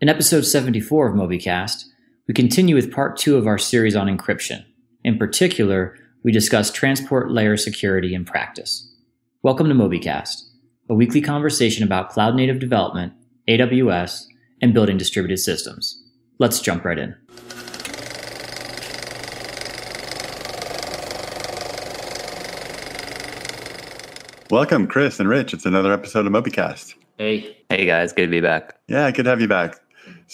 In episode 74 of MobyCast, we continue with part two of our series on encryption. In particular, we discuss transport layer security in practice. Welcome to MobyCast, a weekly conversation about cloud native development, AWS, and building distributed systems. Let's jump right in. Welcome, Chris and Rich. It's another episode of MobyCast. Hey. Hey guys, good to be back. Yeah, good to have you back.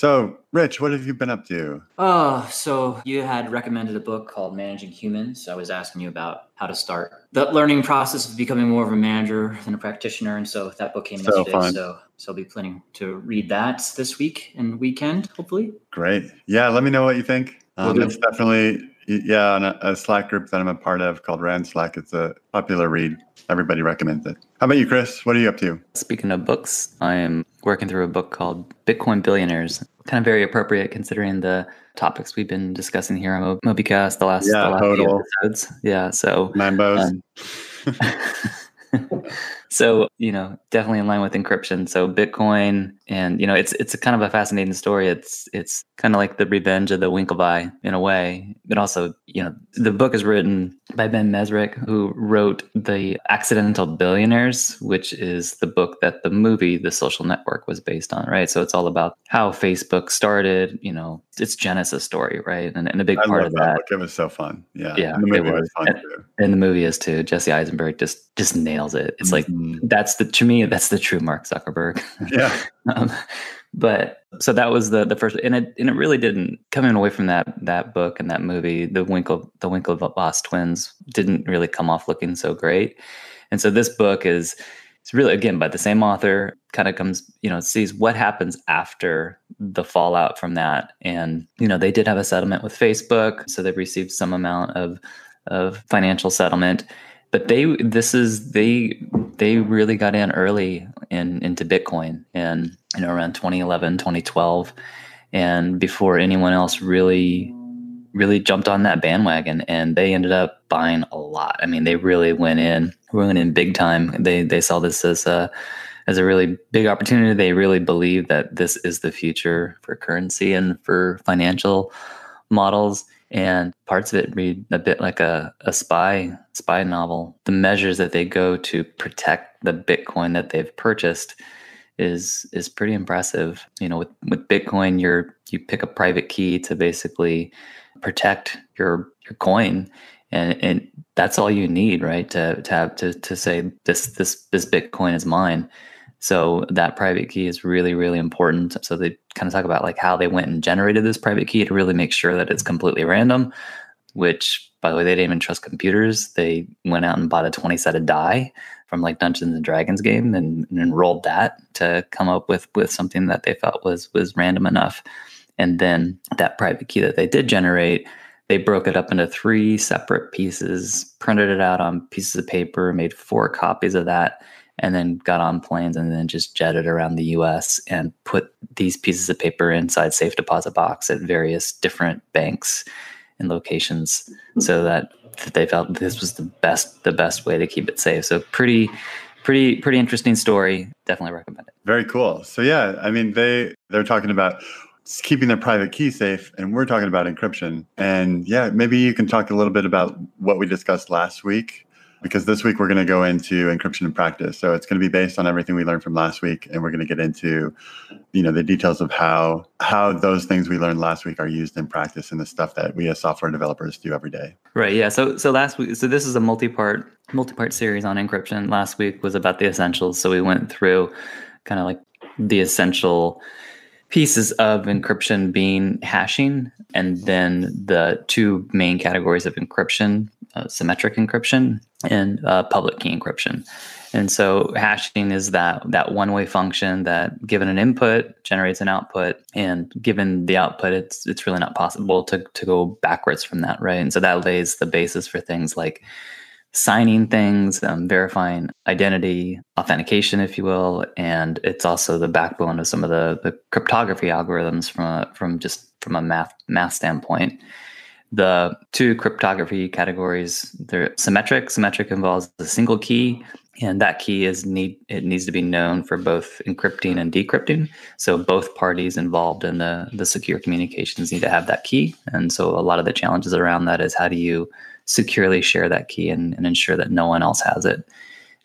So, Rich, what have you been up to? Oh, so you had recommended a book called Managing Humans. I was asking you about how to start the learning process of becoming more of a manager than a practitioner. And so that book came So yesterday. fun. So, so I'll be planning to read that this week and weekend, hopefully. Great. Yeah, let me know what you think. Um, it's definitely, yeah, on a, a Slack group that I'm a part of called Rands Slack. It's a popular read. Everybody recommends it. How about you, Chris? What are you up to? Speaking of books, I am working through a book called Bitcoin Billionaires. Kind of very appropriate considering the topics we've been discussing here on Mo- MobyCast the last, Yeah, the last total. episodes. Yeah, so Lambos. Um, so you know definitely in line with encryption. So bitcoin and you know it's it's a kind of a fascinating story. It's it's kind of like the revenge of the winklevii in a way. But also you know the book is written by ben mezrich who wrote the accidental billionaires which is the book that the movie the social network was based on right? So it's all about how facebook started you know its genesis story right and, and a big I part of that that book. It was so fun. Yeah. Yeah, And the movie was, was. And- and the movie is too jesse eisenberg just just nails it it's like Mhm. that's the to me that's the true mark zuckerberg yeah. um, but so that was the the first and it and it really didn't coming away from that that book and that movie the winkle the winkle winklevoss twins didn't really come off looking so great and so this book is it's really again by the same author kind of comes you know sees what happens after the fallout from that. And you know they did have a settlement with facebook so they received some amount of of financial settlement. But they this is they they really got in early in into bitcoin and you know around 2011 2012 and before anyone else really really jumped on that bandwagon and they ended up buying a lot. I mean they really went in went in big time. They they saw this as a as a really big opportunity. They really believe that this is the future for currency and for financial models and parts of it read a bit like a, a spy spy novel. The measures that they go to protect the bitcoin that they've purchased is is pretty impressive. You know with with bitcoin you're you pick a private key to basically protect your your coin and and that's all you need right to to have to to say this this this bitcoin is mine so that private key is really, really important. So they kind of talk about like how they went and generated this private key to really make sure that it's completely random. Which, by the way, they didn't even trust computers. They went out and bought a twenty-sided die from like Dungeons and Dragons game and, and enrolled that to come up with with something that they felt was was random enough. And then that private key that they did generate, they broke it up into three separate pieces, printed it out on pieces of paper, made four copies of that and then got on planes and then just jetted around the US and put these pieces of paper inside safe deposit box at various different banks and locations so that they felt this was the best the best way to keep it safe. So pretty pretty pretty interesting story. Definitely recommend it. Very cool. So yeah, I mean they they're talking about keeping their private key safe and we're talking about encryption. And yeah, maybe you can talk a little bit about what we discussed last week because this week we're going to go into encryption in practice. So it's going to be based on everything we learned from last week and we're going to get into you know the details of how how those things we learned last week are used in practice and the stuff that we as software developers do every day. Right. Yeah. So so last week, so this is a multi-part multi-part series on encryption. Last week was about the essentials. So we went through kind of like the essential pieces of encryption being hashing, and then the two main categories of encryption: uh, symmetric encryption and uh, public key encryption. And so hashing is that that one-way function that given an input generates an output and given the output it's it's really not possible to to go backwards from that, right? And so that lays the basis for things like signing things, um, verifying identity, authentication, if you will, and it's also the backbone of some of the, the cryptography algorithms from a, from just from a math math standpoint. The two cryptography categories they're symmetric. Symmetric involves a single key and that key is need it needs to be known for both encrypting and decrypting so both parties involved in the the secure communications need to have that key and so a lot of the challenges around that is how do you securely share that key and, and ensure that no one else has it.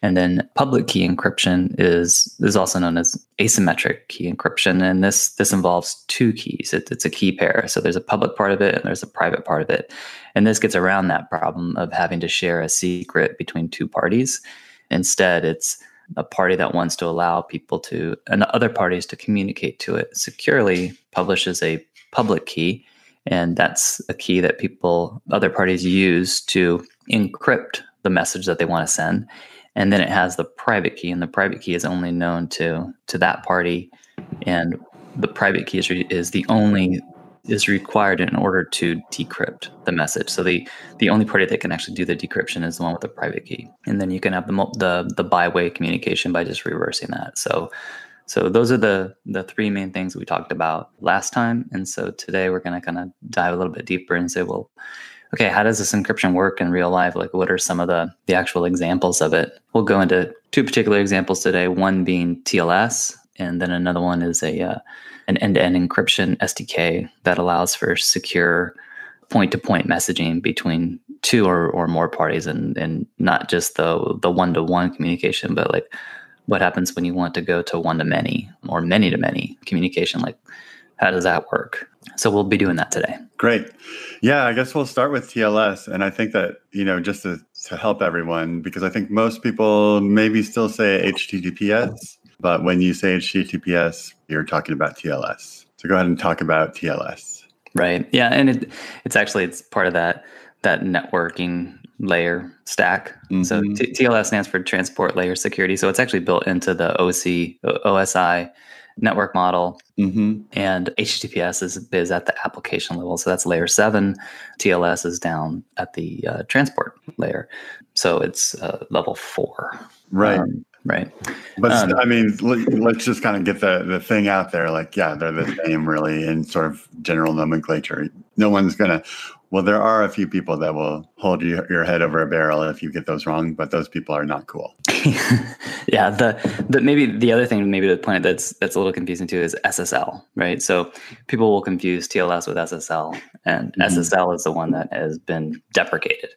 And then public key encryption is is also known as asymmetric key encryption. And this this involves two keys. It, it's a key pair. So there's a public part of it and there's a private part of it. And this gets around that problem of having to share a secret between two parties. Instead, it's a party that wants to allow people to and other parties to communicate to it securely publishes a public key and that's a key that people other parties use to encrypt the message that they want to send and then it has the private key and the private key is only known to to that party and the private key is, is the only is required in order to decrypt the message. So the the only party that can actually do the decryption is the one with the private key, and then you can have the the the by-way communication by just reversing that. So so those are the the three main things we talked about last time, and so today we're going to kind of dive a little bit deeper and say, well, okay, how does this encryption work in real life? Like, what are some of the the actual examples of it? We'll go into two particular examples today. One being TLS, and then another one is a uh, an end-to-end encryption SDK that allows for secure point-to-point messaging between two or, or more parties and, and not just the the one-to-one communication, but like what happens when you want to go to one-to-many or many-to-many communication? Like how does that work? So we'll be doing that today. Great. Yeah, I guess we'll start with TLS. And I think that, you know, just to, to help everyone, because I think most people maybe still say HTTPS, but when you say HTTPS, you're talking about TLS. So go ahead and talk about TLS. Right. Yeah, and it, it's actually it's part of that that networking layer stack. Mm-hmm. So T- TLS stands for Transport Layer Security. So it's actually built into the OC OSI network model. Mm-hmm. And HTTPS is, is at the application level. So that's layer seven. TLS is down at the uh, transport layer. So it's uh, level four. Right. Um, right? But um, I mean, let's just kind of get the the thing out there. Like, yeah, they're the same, really, in sort of general nomenclature. No one's gonna. Well, there are a few people that will hold you, your head over a barrel if you get those wrong, but those people are not cool. yeah, the the maybe the other thing, maybe the point that's that's a little confusing too is SSL, right? So people will confuse TLS with SSL, and mm-hmm. SSL is the one that has been deprecated.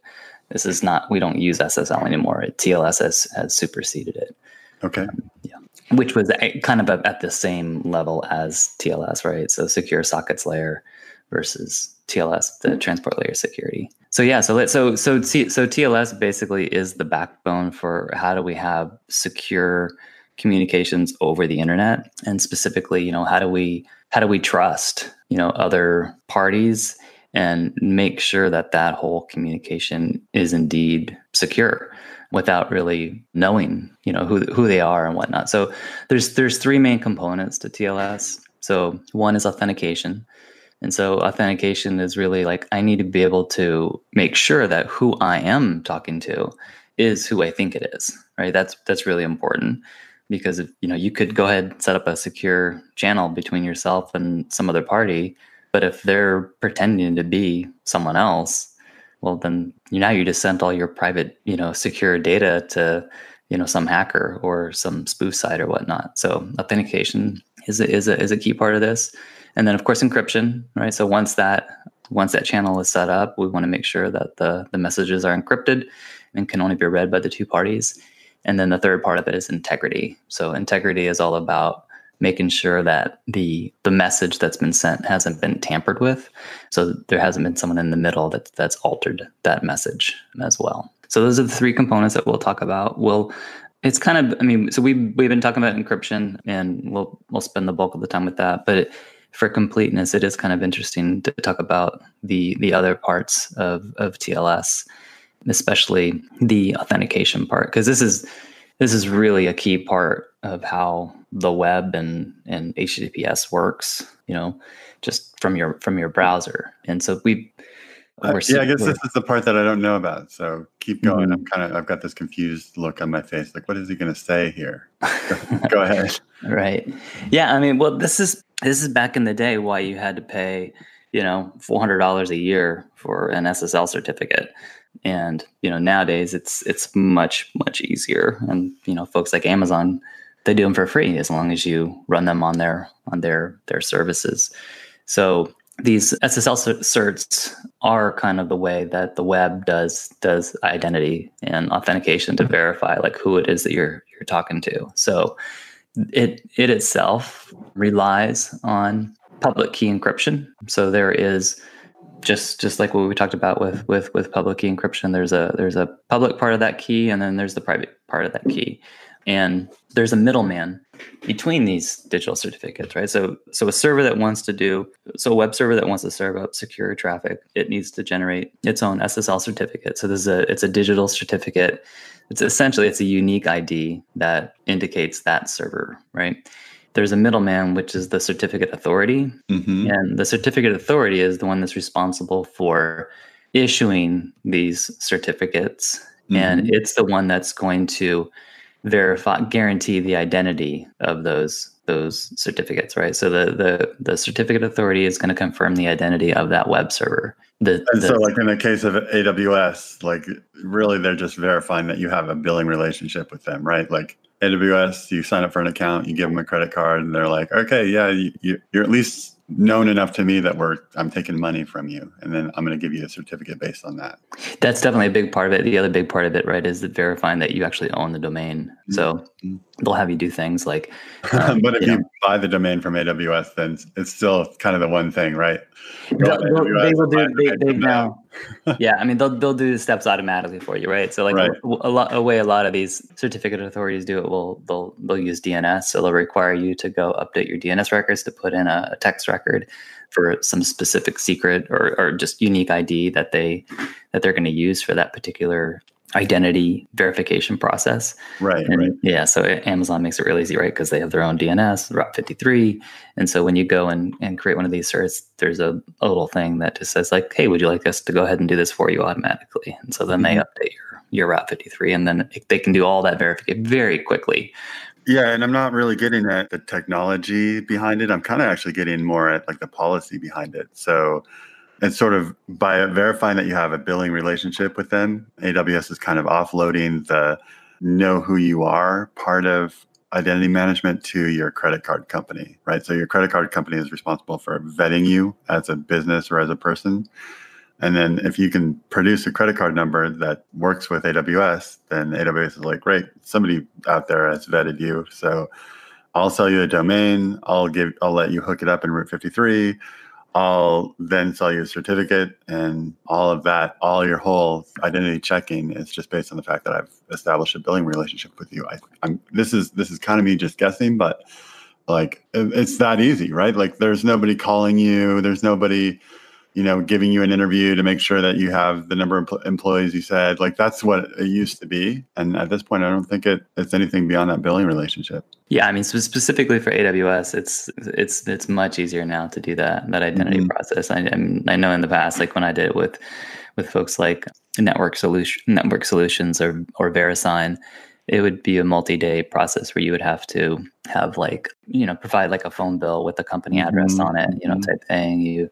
This is not, we don't use SSL anymore. TLS has, has superseded it. Okay. Um, yeah. Which was kind of at the same level as TLS, right? So secure sockets layer versus TLS, the transport layer security. So yeah, so let so so T, so TLS basically is the backbone for how do we have secure communications over the internet, and specifically, you know, how do we how do we trust you know other parties and make sure that that whole communication is indeed secure without really knowing you know who, who they are and whatnot. So there's there's three main components to tls so one is authentication and so authentication is really like i need to be able to make sure that who i am talking to is who i think it is right that's that's really important because if, you know you could go ahead and set up a secure channel between yourself and some other party but if they're pretending to be someone else, well, then you now you just sent all your private, you know, secure data to, you know, some hacker or some spoof site or whatnot. So authentication is a, is a, is a key part of this. And then of course encryption, right? So once that once that channel is set up, we want to make sure that the the messages are encrypted and can only be read by the two parties. And then the third part of it is integrity. So integrity is all about making sure that the the message that's been sent hasn't been tampered with so there hasn't been someone in the middle that that's altered that message as well so those are the three components that we'll talk about we'll it's kind of i mean so we we've, we've been talking about encryption and we'll we'll spend the bulk of the time with that but it, for completeness it is kind of interesting to talk about the the other parts of of tls especially the authentication part because this is this is really a key part of how the web and and HTTPS works. You know, just from your from your browser. And so we. Uh, yeah, I guess this is the part that I don't know about. So keep going. Mm-hmm. I'm kind of I've got this confused look on my face. Like, what is he going to say here? Go ahead. right. Yeah. I mean, well, this is this is back in the day why you had to pay, you know, four hundred dollars a year for an SSL certificate And you know, nowadays it's it's much much easier. And you know, folks like Amazon, they do them for free as long as you run them on their on their their services. So these SSL certs are kind of the way that the web does does identity and authentication to verify like who it is that you're you're talking to. So it it itself relies on public key encryption. So there is just just like what we talked about with with with public key encryption there's a there's a public part of that key and then there's the private part of that key and there's a middleman between these digital certificates right so so a server that wants to do so a web server that wants to serve up secure traffic it needs to generate its own ssl certificate so this is a it's a digital certificate it's essentially it's a unique id that indicates that server right there's a middleman, which is the certificate authority. Mm-hmm. And the certificate authority is the one that's responsible for issuing these certificates. Mm-hmm. And it's the one that's going to verify, guarantee the identity of those those certificates, right? So the the the certificate authority is going to confirm the identity of that web server. The, and the, so, like in the case of AWS, like really, they're just verifying that you have a billing relationship with them, right? Like AWS, you sign up for an account, you give them a credit card, and they're like, okay, yeah, you, you, you're at least known enough to me that we're I'm taking money from you, and then I'm going to give you a certificate based on that. That's definitely a big part of it. The other big part of it, right, is that verifying that you actually own the domain. Mm-hmm. So. They'll have you do things like. Um, but if you, you buy the domain from AWS, then it's still kind of the one thing, right? They'll, they will do. They, they now. yeah, I mean they'll they'll do the steps automatically for you, right? So like right. a, a, lot a way a lot of these certificate authorities do it will they'll they'll use DNS, so they'll require you to go update your DNS records to put in a, a text record for some specific secret or or just unique ID that they that they're going to use for that particular identity verification process. Right, and right. Yeah. So Amazon makes it really easy, right? Because they have their own DNS, Route 53. And so when you go and, and create one of these certs, there's a, a little thing that just says like, hey, would you like us to go ahead and do this for you automatically? And so then mm-hmm. they update your, your Route 53 and then they can do all that verification very quickly. Yeah, and I'm not really getting at the technology behind it. I'm kind of actually getting more at like the policy behind it. So and sort of by verifying that you have a billing relationship with them, AWS is kind of offloading the know who you are part of identity management to your credit card company, right? So your credit card company is responsible for vetting you as a business or as a person. And then if you can produce a credit card number that works with AWS, then AWS is like, great, somebody out there has vetted you. So I'll sell you a domain. I'll give, I'll let you hook it up in Route 53 I'll then sell you a certificate and all of that, all your whole identity checking is just based on the fact that I've established a billing relationship with you. I, am this is this is kind of me just guessing, but like it's that easy, right? Like there's nobody calling you, there's nobody you know, giving you an interview to make sure that you have the number of employees you said. Like that's what it used to be. And at this point, I don't think it, it's anything beyond that billing relationship. Yeah, I mean, specifically for AWS, it's it's it's much easier now to do that that identity mm-hmm. process. I, I, mean, I know in the past, like when I did it with with folks like Network Solution, Network Solutions, or or VeriSign, it would be a multi-day process where you would have to have like you know provide like a phone bill with the company address mm-hmm. on it, you know, mm-hmm. type thing. You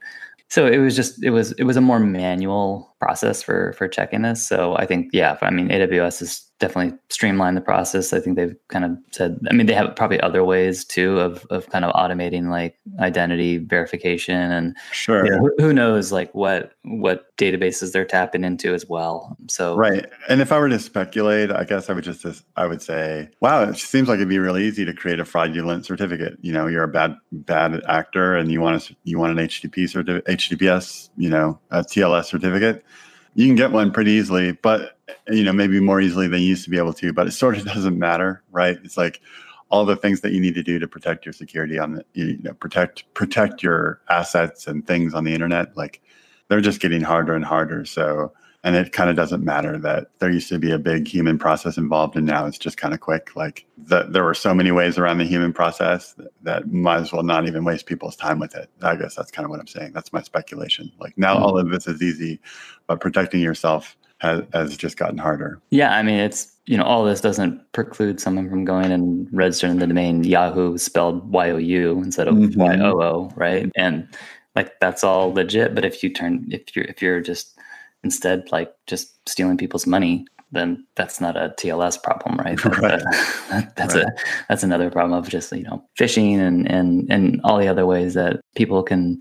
so it was just it was it was a more manual process for for checking this. So i think yeah i mean aws has definitely streamlined the process. I think they've kind of said i mean they have probably other ways too of of kind of automating like identity verification and sure. you know, who, who, knows like what what databases they're tapping into as well. So right. And if i were to speculate i guess i would just i would say wow it seems like it'd be really easy to create a fraudulent certificate. You know you're a bad bad actor and you want a, you want an http certificate https you know a tls certificate you can get one pretty easily, but you know maybe more easily than you used to be able to. But it sort of doesn't matter, right? It's like all the things that you need to do to protect your security on the you know protect protect your assets and things on the internet. Like they're just getting harder and harder. So and it kind of doesn't matter that there used to be a big human process involved and now it's just kind of quick. Like the, there were so many ways around the human process that, that, might as well not even waste people's time with it. I guess that's kind of what i'm saying. That's my speculation. Like now mm-hmm. all of this is easy but protecting yourself has, has just gotten harder. Yeah i mean it's you know all this doesn't preclude someone from going and registering the domain yahoo spelled y-o-u instead of mm-hmm. y-o-o right? And like that's all legit but if you turn if you're if you're just instead like just stealing people's money, then that's not a TLS problem, right? That's, Right. A, that's Right. a that's another problem of just you know phishing and and and all the other ways that people can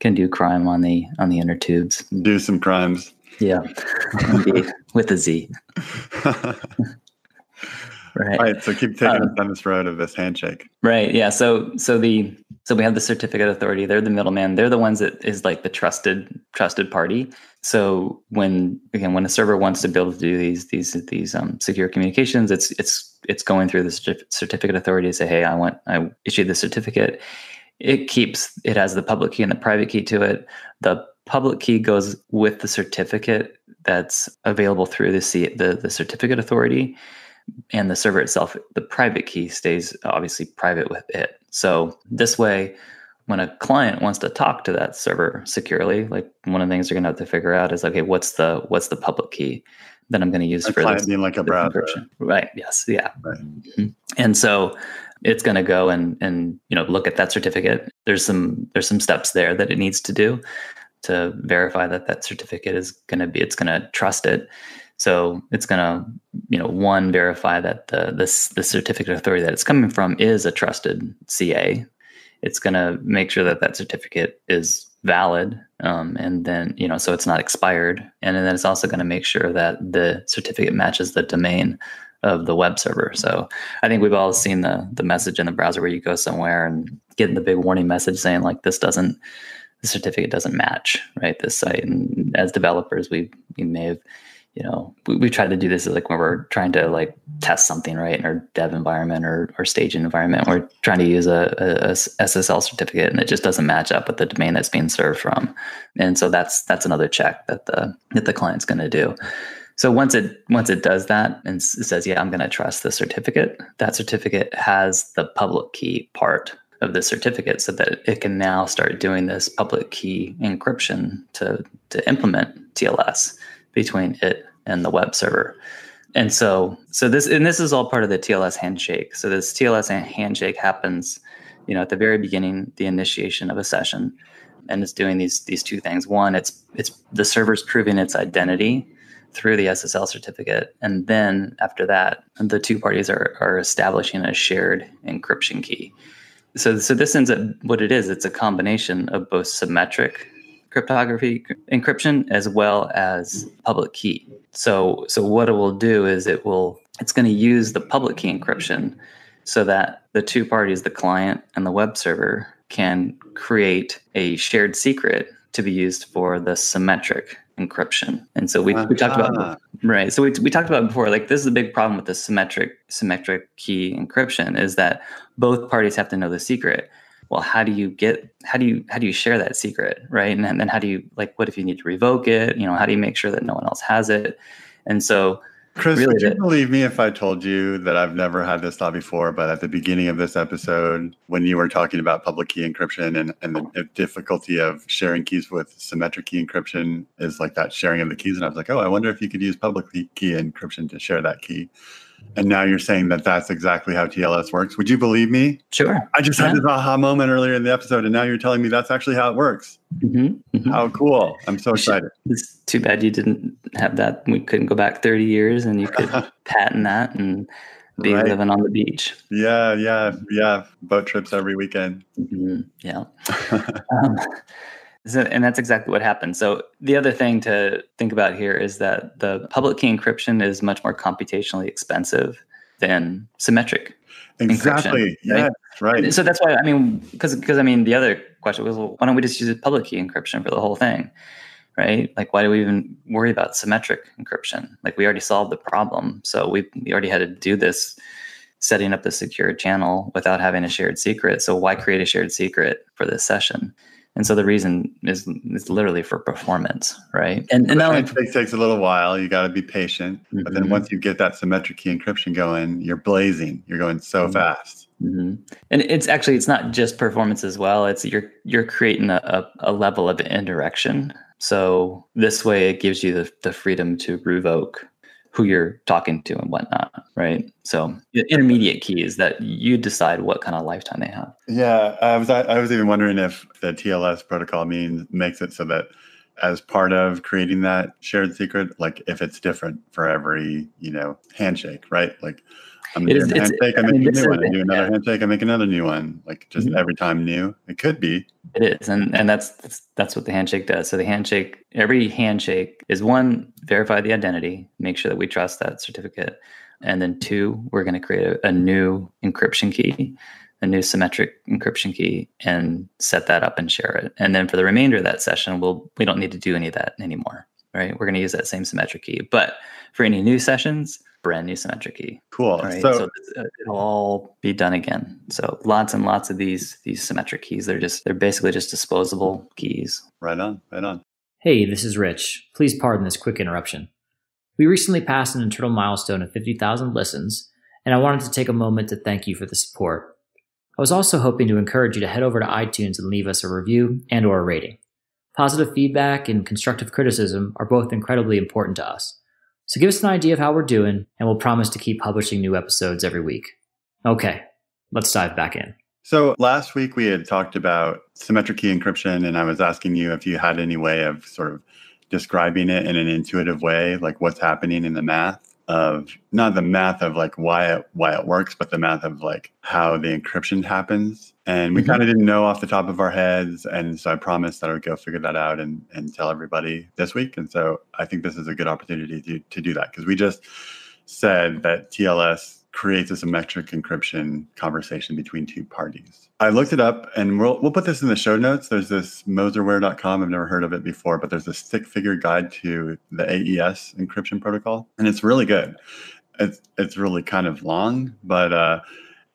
can do crime on the on the inner tubes. Do some crimes. Yeah, with a Z, right? right. So keep taking Um, us down this road of this handshake. Right. Yeah. So so the so we have the certificate authority. They're the middleman. They're the ones that is like the trusted trusted party. So when again when a server wants to be able to do these these these um, secure communications, it's it's it's going through the certificate authority to say, hey, I want I issued the certificate. It keeps it has the public key and the private key to it. The public key goes with the certificate that's available through the C, the the certificate authority and the server itself, the private key stays obviously private with it. So this way, when a client wants to talk to that server securely, like one of the things they're gonna have to figure out is okay, what's the what's the public key that I'm gonna use A for client this, being like a browser. encryption? Right. Yes. Yeah. Right. Mhm. And so it's going to go and and you know look at that certificate. There's some there's some steps there that it needs to do to verify that that certificate is going to be it's going to trust it. So it's going to you know one verify that the this the certificate authority that it's coming from is a trusted CA. It's going to make sure that that certificate is valid um, and then you know so it's not expired. And then it's also going to make sure that the certificate matches the domain of the web server. So i think we've all seen the the message in the browser where you go somewhere and get the big warning message saying like this doesn't the certificate doesn't match right this site. And as developers we we may have you know we, we tried to do this like when we're trying to like test something right in our dev environment or, or staging environment we're trying to use a ssl certificate and it just doesn't match up with the domain that's being served from. And so that's that's another check that the that the client's going to do. So once it once it does that and s- says yeah i'm going to trust the certificate that certificate has the public key part of the certificate so that it can now start doing this public key encryption to to implement tls between it and the web server. And so, so this and this is all part of the TLS handshake. So this TLS handshake happens, you know, at the very beginning, the initiation of a session, and it's doing these these two things. One, it's it's the server's proving its identity through the SSL certificate, and then after that, the two parties are are establishing a shared encryption key. So, so this ends up what it is. It's a combination of both symmetric cryptography encryption as well as public key. So so what it will do is it will it's going to use the public key encryption so that the two parties, the client and the web server, can create a shared secret to be used for the symmetric encryption. And so we, we talked Ah. about right. So we, we talked about before like this is a big problem with the symmetric symmetric key encryption is that both parties have to know the secret well how do you get how do you how do you share that secret right and then, then how do you like what if you need to revoke it you know how do you make sure that no one else has it and so Chris, Really would you believe me if I told you that I've never had this thought before, but at the beginning of this episode, when you were talking about public key encryption and, and the oh. difficulty of sharing keys with symmetric key encryption is like that sharing of the keys. And I was like, oh, I wonder if you could use public key encryption to share that key. And now you're saying that that's exactly how TLS works. Would you believe me? sure I just had this aha moment earlier in the episode, and now you're telling me that's actually how it works. Mhm, mhm. How cool. I'm so excited. it's too bad you didn't have that we couldn't go back 30 years and you could patent that and be Right. living on the beach Yeah, yeah, yeah. Boat trips every weekend. Mhm, yeah um, so, and that's exactly what happened. So the other thing to think about here is that the public key encryption is much more computationally expensive than symmetric. exactly. encryption, right? Yes, right. So that's why I mean, because because I mean, the other question was, well, why don't we just use public key encryption for the whole thing, right? Like, why do we even worry about symmetric encryption? Like, we already solved the problem, so we we already had to do this, setting up the secure channel without having a shared secret. So why create a shared secret for this session? And so the reason is it's literally for performance, right? And and The not only takes a little while. You got to be patient. But then Mhm. once you get that symmetric key encryption going, you're blazing. You're going so Mhm. fast. hmm And it's actually it's not just performance as well. It's you're you're creating a, a, a level of indirection. So this way it gives you the, the freedom to revoke who you're talking to and whatnot, right? So the intermediate key is that you decide what kind of lifetime they have. Yeah, I was I was even wondering if the TLS protocol means makes it so that as part of creating that shared secret, like if it's different for every, you know, handshake, right? Like I'm do a handshake, I make a new one. Do another yeah. handshake, I make another new one. Like just mm-hmm. every time new. It could be. It is, and and that's, that's that's what the handshake does. So the handshake, every handshake is one, verify the identity, make sure that we trust that certificate, and then two, we're going to create a, a new encryption key a new symmetric encryption key and set that up and share it. And then for the remainder of that session, we'll we don't need to do any of that anymore. Right. We're going to use that same symmetric key. But for any new sessions, brand new symmetric key. Cool. Right. So, so uh, it'll all be done again. So lots and lots of these these symmetric keys. They're just they're basically just disposable keys. Right on. Right on. Hey, this is Rich. Please pardon this quick interruption. We recently passed an internal milestone of 50,000 listens, and I wanted to take a moment to thank you for the support. I was also hoping to encourage you to head over to iTunes and leave us a review and or a rating. Positive feedback and constructive criticism are both incredibly important to us. So give us an idea of how we're doing, and we'll promise to keep publishing new episodes every week. Okay, let's dive back in. So last week we had talked about symmetric key encryption, and I was asking you if you had any way of sort of describing it in an intuitive way, like what's happening in the math of not the math of like why it why it works, but the math of like how the encryption happens. And we mm-hmm. kind of didn't know off the top of our heads. And so I promised that I would go figure that out and, and tell everybody this week. And so I think this is a good opportunity to, to do that because we just said that TLS creates a symmetric encryption conversation between two parties. I looked it up and we'll, we'll put this in the show notes. There's this moserware.com. I've never heard of it before, but there's a stick figure guide to the AES encryption protocol. And it's really good. It's, it's really kind of long, but uh,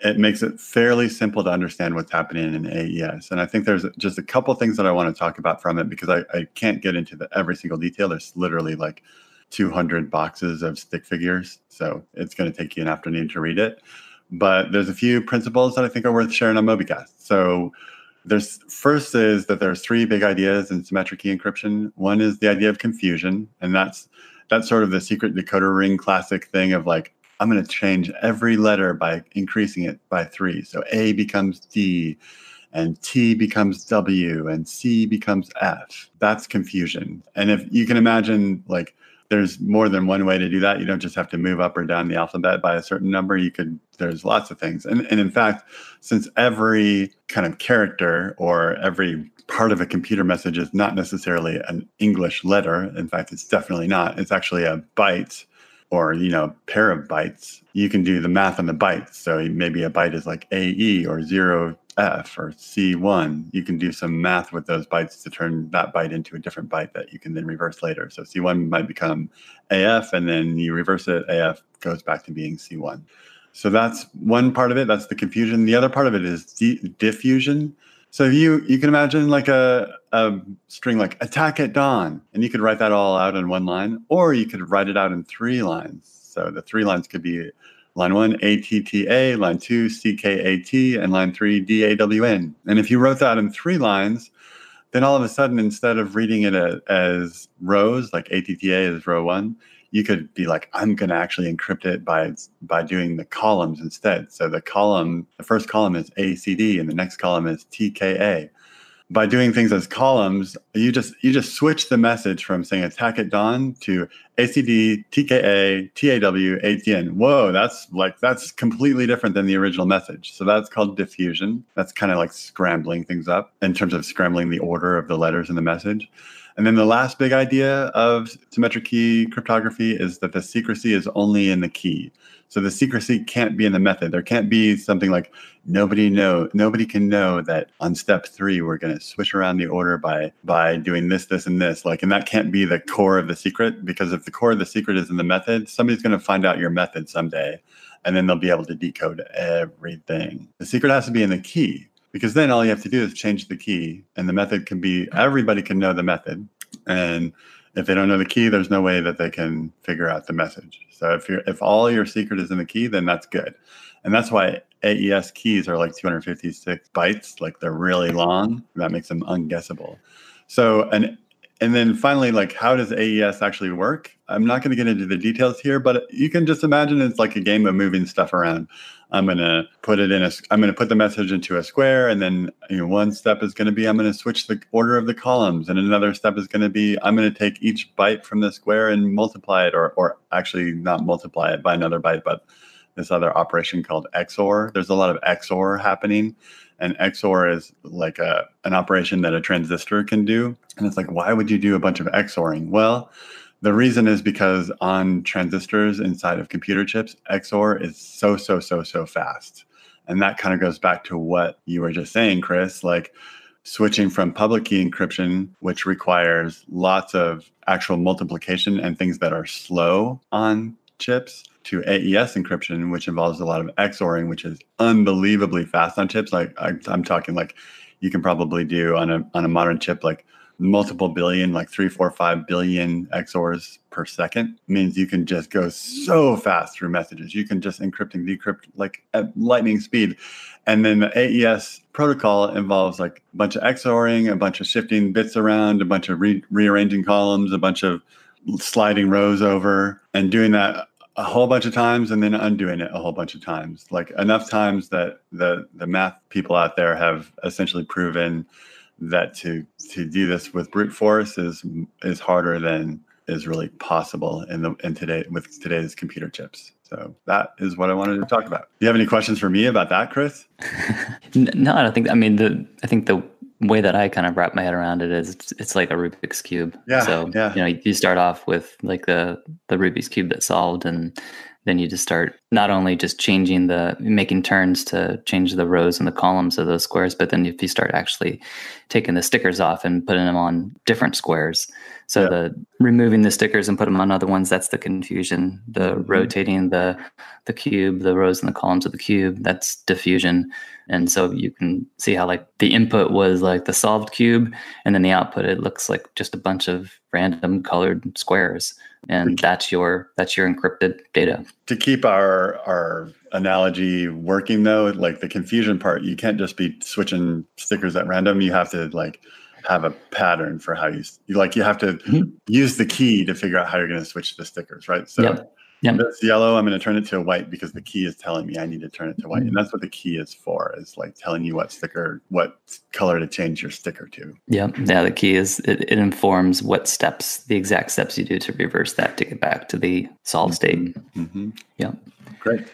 it makes it fairly simple to understand what's happening in AES. And I think there's just a couple things that I want to talk about from it because I, I can't get into the, every single detail. There's literally like 200 boxes of stick figures. So it's going to take you an afternoon to read it. But there's a few principles that I think are worth sharing on MobyCast. So there's first is that there's three big ideas in symmetric key encryption. One is the idea of confusion, and that's that's sort of the secret decoder ring classic thing of like I'm going to change every letter by increasing it by three. So A becomes D, and T becomes W, and C becomes F. That's confusion. And if you can imagine, like there's more than one way to do that. You don't just have to move up or down the alphabet by a certain number. You could, there's lots of things. And, and in fact, since every kind of character or every part of a computer message is not necessarily an English letter, in fact, it's definitely not, it's actually a byte or you know a pair of bytes you can do the math on the bytes so maybe a byte is like ae or 0 F or C1, you can do some math with those bytes to turn that byte into a different byte that you can then reverse later. So C1 might become AF, and then you reverse it, AF goes back to being C1. So that's one part of it. That's the confusion. The other part of it is diffusion. So you you can imagine like a, a string like attack at dawn, and you could write that all out in one line, or you could write it out in three lines. So the three lines could be line one ATTA, line two CKAT, and line three DAWN. And if you wrote that in three lines, then all of a sudden, instead of reading it as rows, like ATTA is row one, you could be like, I'm going to actually encrypt it by by doing the columns instead. So the column, the first column is ACD, and the next column is TKA by doing things as columns, you just you just switch the message from saying attack at dawn to ACD, TKA, TAW, ATN. Whoa, that's like that's completely different than the original message. So that's called diffusion. That's kind of like scrambling things up in terms of scrambling the order of the letters in the message. And then the last big idea of symmetric key cryptography is that the secrecy is only in the key. So the secrecy can't be in the method. There can't be something like nobody know nobody can know that on step three we're going to switch around the order by by doing this, this, and this. Like, and that can't be the core of the secret because if the core of the secret is in the method, somebody's going to find out your method someday, and then they'll be able to decode everything. The secret has to be in the key because then all you have to do is change the key, and the method can be everybody can know the method, and if they don't know the key, there's no way that they can figure out the message. So if you're if all your secret is in the key, then that's good. And that's why AES keys are like 256 bytes, like they're really long. That makes them unguessable. So and and then finally, like how does AES actually work? I'm not going to get into the details here, but you can just imagine it's like a game of moving stuff around. I'm going to put it in a, I'm going to put the message into a square. And then you know, one step is going to be, I'm going to switch the order of the columns. And another step is going to be, I'm going to take each byte from the square and multiply it, or, or actually not multiply it by another byte, but this other operation called XOR. There's a lot of XOR happening. And XOR is like a, an operation that a transistor can do. And it's like, why would you do a bunch of XORing? Well, the reason is because on transistors inside of computer chips, XOR is so, so, so, so fast. And that kind of goes back to what you were just saying, Chris. Like switching from public key encryption, which requires lots of actual multiplication and things that are slow on chips, to AES encryption, which involves a lot of XORing, which is unbelievably fast on chips. Like I, am talking like you can probably do on a on a modern chip like multiple billion, like three, four, five billion XORs per second means you can just go so fast through messages. You can just encrypt and decrypt like at lightning speed. And then the AES protocol involves like a bunch of XORing, a bunch of shifting bits around, a bunch of re- rearranging columns, a bunch of sliding rows over, and doing that a whole bunch of times and then undoing it a whole bunch of times like enough times that the the math people out there have essentially proven that to to do this with brute force is is harder than is really possible in the in today with today's computer chips. So that is what I wanted to talk about. Do you have any questions for me about that, Chris? no, I don't think. I mean, the I think the way that I kind of wrap my head around it is it's, it's like a Rubik's cube. Yeah. So yeah. you know, you start off with like the the Rubik's cube that's solved, and then you just start not only just changing the making turns to change the rows and the columns of those squares but then if you start actually taking the stickers off and putting them on different squares so yeah. the removing the stickers and put them on other ones that's the confusion the mm-hmm. rotating the the cube the rows and the columns of the cube that's diffusion and so you can see how like the input was like the solved cube and then the output it looks like just a bunch of random colored squares and that's your that's your encrypted data to keep our our analogy working though like the confusion part you can't just be switching stickers at random you have to like have a pattern for how you, you like you have to mm-hmm. use the key to figure out how you're going to switch the stickers right so yep. Yep. Yellow, I'm going to turn it to white because the key is telling me I need to turn it to white. And mm-hmm. that's what the key is for, is like telling you what sticker, what color to change your sticker to. Yeah. Yeah. The key is it, it informs what steps, the exact steps you do to reverse that to get back to the solid state. Mm-hmm. mm-hmm. Yeah. Great.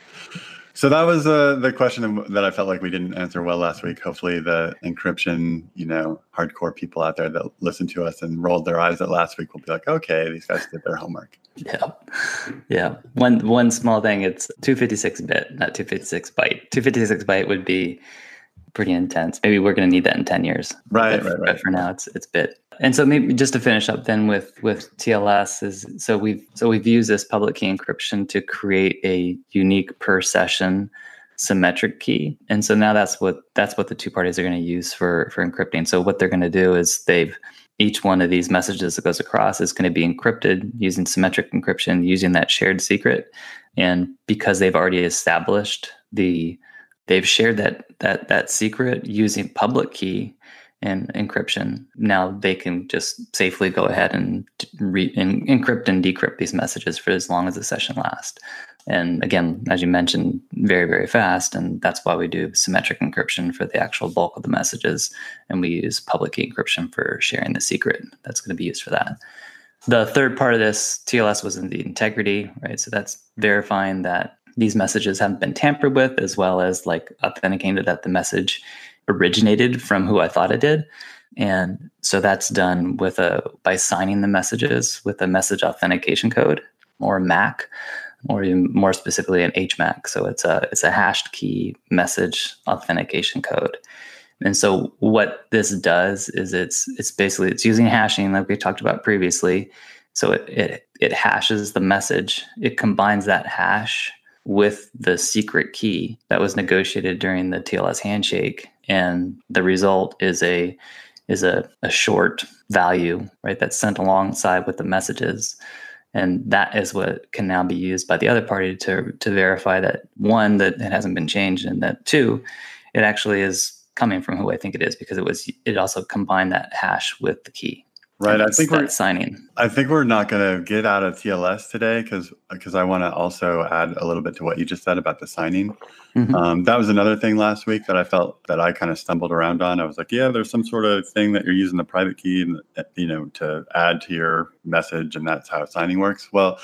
So that was uh, the question that I felt like we didn't answer well last week. Hopefully, the encryption, you know, hardcore people out there that listened to us and rolled their eyes at last week will be like, okay, these guys did their homework. Yeah, yeah. One one small thing. It's 256 bit, not 256 byte. 256 byte would be pretty intense. Maybe we're going to need that in 10 years. Right, but, right, right. But for now, it's it's bit. And so maybe just to finish up then with with TLS is so we've so we've used this public key encryption to create a unique per session symmetric key. And so now that's what that's what the two parties are going to use for for encrypting. So what they're going to do is they've each one of these messages that goes across is going to be encrypted using symmetric encryption using that shared secret. And because they've already established the they've shared that that that secret using public key and encryption. Now they can just safely go ahead and, re- encrypt and decrypt these messages for as long as the session lasts. And again, as you mentioned, very, very fast. And that's why we do symmetric encryption for the actual bulk of the messages. And we use public key encryption for sharing the secret. That's going to be used for that. The third part of this TLS was in the integrity, right? So that's verifying that these messages haven't been tampered with, as well as like authenticating that the message originated from who I thought it did. And so that's done with a by signing the messages with a message authentication code or MAC, or even more specifically an HMAC. So it's a it's a hashed key message authentication code. And so what this does is it's it's basically it's using hashing like we talked about previously. So it it, it hashes the message. It combines that hash with the secret key that was negotiated during the TLS handshake and the result is a is a, a short value right that's sent alongside with the messages and that is what can now be used by the other party to to verify that one that it hasn't been changed and that two it actually is coming from who I think it is because it was it also combined that hash with the key. Right. I think we're signing. I think we're not going to get out of TLS today because because I want to also add a little bit to what you just said about the signing. Mm-hmm. Um, that was another thing last week that I felt that I kind of stumbled around on. I was like, yeah, there's some sort of thing that you're using the private key and you know to add to your message, and that's how signing works. Well,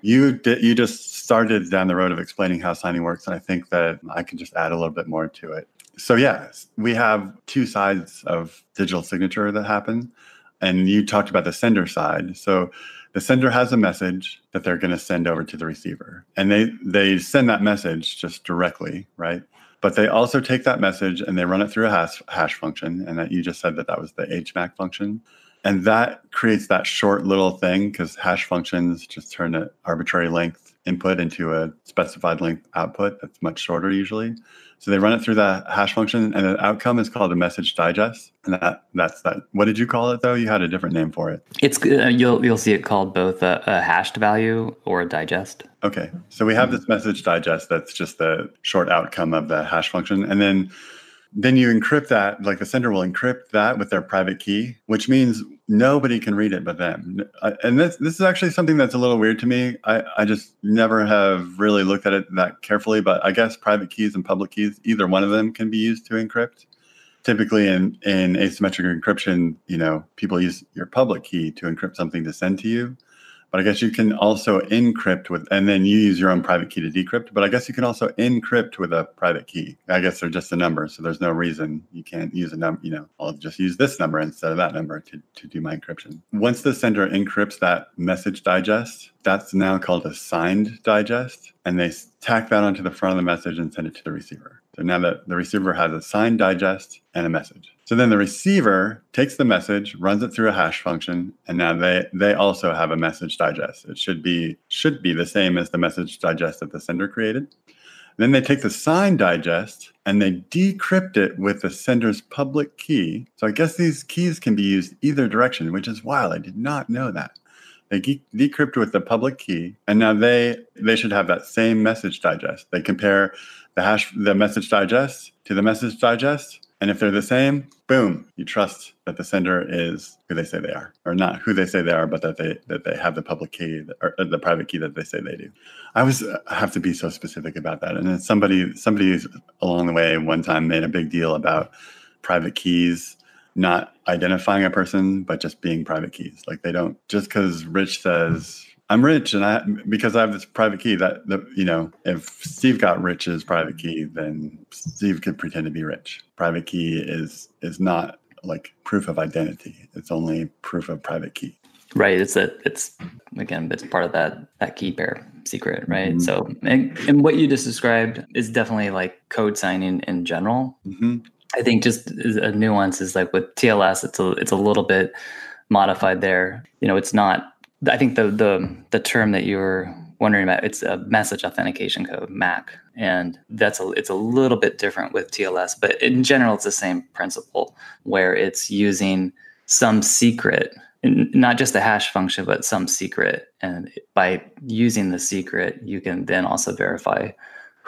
you did you just started down the road of explaining how signing works, and I think that I can just add a little bit more to it. So yeah, we have two sides of digital signature that happen and you talked about the sender side. So the sender has a message that they're going to send over to the receiver, and they they send that message just directly, right? But they also take that message and they run it through a hash, hash function, and that you just said that that was the HMAC function, and that creates that short little thing because hash functions just turn an arbitrary length input into a specified length output that's much shorter usually. So they run it through the hash function, and the outcome is called a message digest. And that that's that. What did you call it though? You had a different name for it. It's uh, you'll you'll see it called both a, a, hashed value or a digest. Okay, so we have this message digest that's just the short outcome of the hash function, and then then you encrypt that like the sender will encrypt that with their private key which means nobody can read it but them. And this this is actually something that's a little weird to me. I i just never have really looked at it that carefully but i guess private keys and public keys either one of them can be used to encrypt. Typically in in asymmetric encryption you know people use your public key to encrypt something to send to you but I guess you can also encrypt with, and then you use your own private key to decrypt. But I guess you can also encrypt with a private key. I guess they're just a number, so there's no reason you can't use a number. You know, I'll just use this number instead of that number to, to do my encryption. Once the sender encrypts that message digest, that's now called a signed digest, and they tack that onto the front of the message and send it to the receiver. So now that the receiver has a signed digest and a message. So then the receiver takes the message, runs it through a hash function, and now they they also have a message digest. It should be should be the same as the message digest that the sender created. Then they take the signed digest and they decrypt it with the sender's public key. So I guess these keys can be used either direction, which is wild. I did not know that. They decrypt with the public key, and now they they should have that same message digest. They compare the hash the message digest to the message digest and if they're the same, boom, you trust that the sender is who they say they are, or not who they say they are, but that they that they have the public key or the private key that they say they do. I was I have to be so specific about that. And then somebody somebody along the way one time made a big deal about private keys not identifying a person, but just being private keys. Like they don't just because Rich says I'm rich, and I because I have this private key. That the you know, if Steve got Rich's private key, then Steve could pretend to be rich. Private key is is not like proof of identity. It's only proof of private key. Right. It's a it's again it's part of that that key pair secret, right? Mm-hmm. So and, and what you just described is definitely like code signing in general. Mm-hmm. I think just a nuance is like with TLS, it's a it's a little bit modified there. You know, it's not I think the the the term that you were wondering about it's a message authentication code MAC, and that's a it's a little bit different with TLS, but in general it's the same principle where it's using some secret, not just a hash function, but some secret, and by using the secret, you can then also verify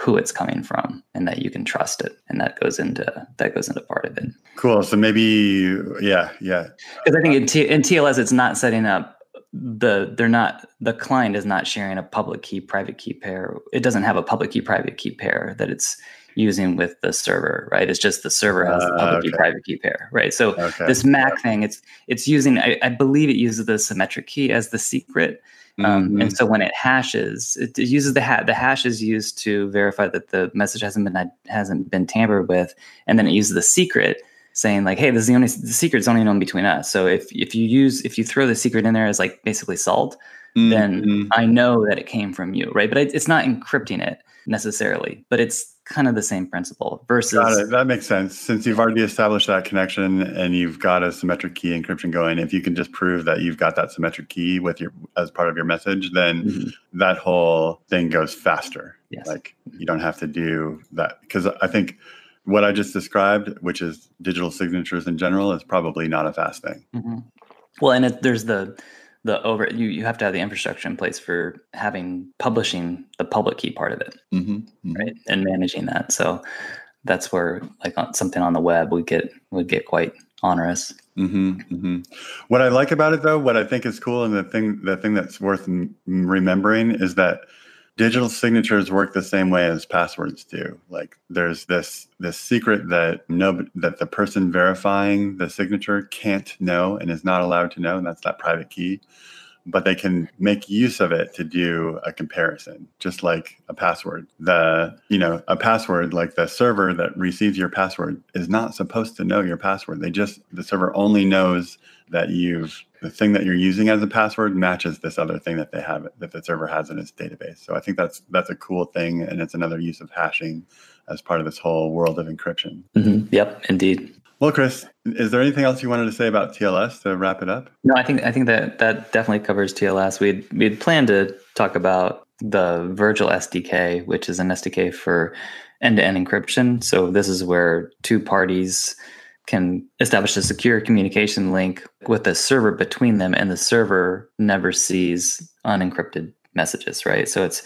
who it's coming from and that you can trust it and that goes into that goes into part of it cool so maybe yeah yeah because i think in, T, in tls it's not setting up the they're not the client is not sharing a public key private key pair it doesn't have a public key private key pair that it's using with the server right it's just the server has the public uh, okay. key private key pair right so okay. this mac yeah. thing it's it's using I, I, believe it uses the symmetric key as the secret um, mm-hmm. and so when it hashes it, it uses the hash the hash is used to verify that the message hasn't been hasn't been tampered with and then it uses the secret saying like, hey, this is the only the secret's only known between us. So if if you use if you throw the secret in there as like basically salt, mm-hmm. then I know that it came from you, right? But it's not encrypting it necessarily, but it's kind of the same principle versus that makes sense since you've already established that connection and you've got a symmetric key encryption going if you can just prove that you've got that symmetric key with your as part of your message then mm-hmm. that whole thing goes faster yes. like you don't have to do that because i think what I just described, which is digital signatures in general, is probably not a fast thing. Mm-hmm. Well, and it, there's the the over you you have to have the infrastructure in place for having publishing the public key part of it, mm-hmm. Mm-hmm. right, and managing that. So that's where like on, something on the web would get would get quite onerous. Mm-hmm, mm-hmm. What I like about it, though, what I think is cool, and the thing, the thing that's worth m- remembering is that digital signatures work the same way as passwords do. Like, there's this this secret that no that the person verifying the signature can't know and is not allowed to know, and that's that private key. But they can make use of it to do a comparison just like a password. The you know a password like the server that receives your password is not supposed to know your password. They just the server only knows that you've the thing that you're using as a password matches this other thing that they have that the server has in its database so i think that's that's a cool thing and it's another use of hashing as part of this whole world of encryption mm-hmm. yep indeed well, Chris, is there anything else you wanted to say about TLS to wrap it up? No, I think I think that that definitely covers TLS. We'd we'd planned to talk about the Virgil SDK, which is an SDK for end-to-end encryption. So this is where two parties can establish a secure communication link with a server between them, and the server never sees unencrypted messages, right? So it's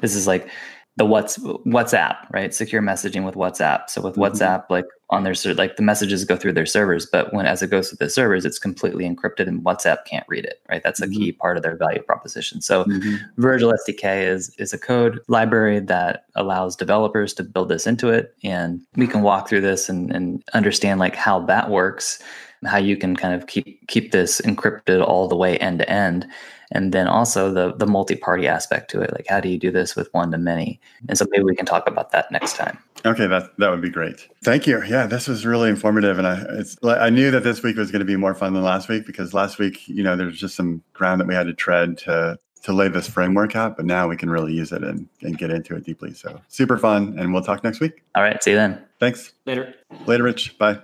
this is like the what's WhatsApp, right? Secure messaging with WhatsApp. So with mm-hmm. WhatsApp, like on their sort, like the messages go through their servers, but when as it goes to the servers, it's completely encrypted and WhatsApp can't read it, right? That's a mm-hmm. key part of their value proposition. So mm-hmm. Virgil SDK is is a code library that allows developers to build this into it, and we can walk through this and, and understand like how that works, how you can kind of keep keep this encrypted all the way end to end and then also the the multi-party aspect to it like how do you do this with one to many? And so maybe we can talk about that next time. Okay that that would be great. Thank you. Yeah this was really informative and i it's i knew that this week was going to be more fun than last week because last week you know there's just some ground that we had to tread to to lay this framework out but now we can really use it and, and get into it deeply. So super fun and we'll talk next week. All right see you then. Thanks. Later. Later rich. Bye.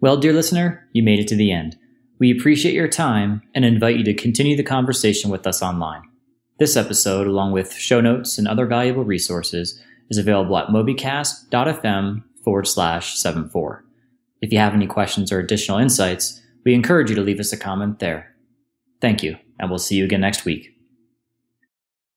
Well dear listener you made it to the end we appreciate your time and invite you to continue the conversation with us online. This episode, along with show notes and other valuable resources, is available at mobycast.fm forward slash 74. If you have any questions or additional insights, we encourage you to leave us a comment there. Thank you, and we'll see you again next week.